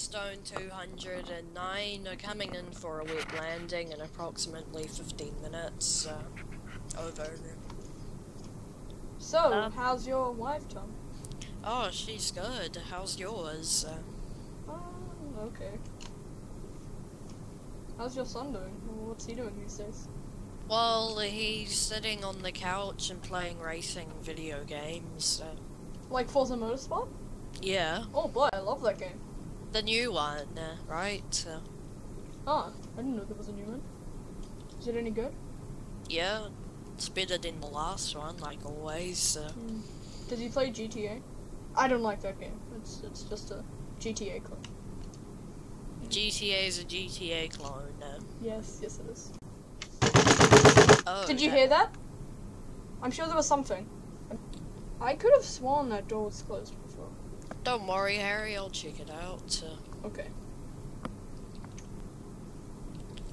Sandstone 209 are coming in for a wet landing in approximately 15 minutes. Uh, over. So, Um, how's your wife, Tom? Oh, she's good. How's yours? Uh, Oh, okay. How's your son doing? What's he doing these days? well, he's sitting on the couch and playing racing video games. Uh, Like Forza Motorsport? yeah, Oh boy, I love that game. The new one, right? Ah, I didn't know there was a new one. Is it any good? yeah, it's better than the last one, like always. Uh, Does he play GTA? I don't like that game. It's it's just a GTA clone. GTA is a GTA clone. Uh, Yes, yes it is. oh, Did you that- hear that? I'm sure there was something. I could have sworn that door was closed before. Don't worry, Harry. I'll check it out. Uh, Okay.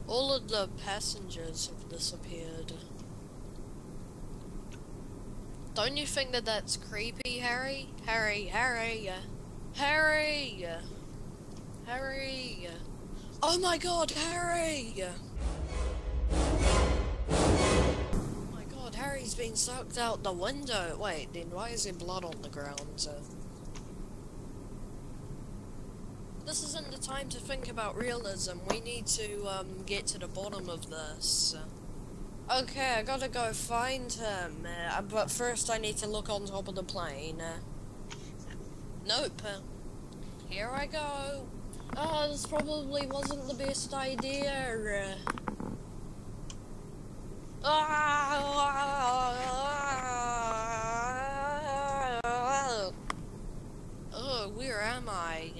all of the passengers have disappeared. Don't you think that that's creepy, Harry? Harry, Harry, Harry, Harry. Oh my God, Harry! Oh my God, Harry's been sucked out the window. Wait, then why is there blood on the ground? Uh, this isn't the time to think about realism. We need to um, get to the bottom of this. Okay, I gotta go find him, uh, but first I need to look on top of the plane. Nope. Here I go. Oh, this probably wasn't the best idea. Ah, oh, where am I?